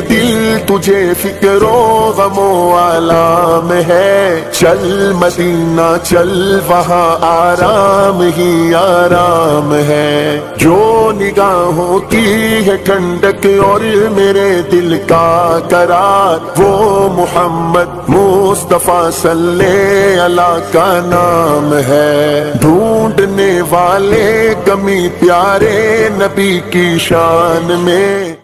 दिल तुझे फिक्रो गमो आलाम है। चल मदीना, चल वहाँ, आराम ही आराम है। जो निगाहों की है ठंडक और मेरे दिल का करार, वो मोहम्मद मुस्तफ़ा सल्ले अला का नाम है। ढूँढने वाले कमी प्यारे नबी की शान में।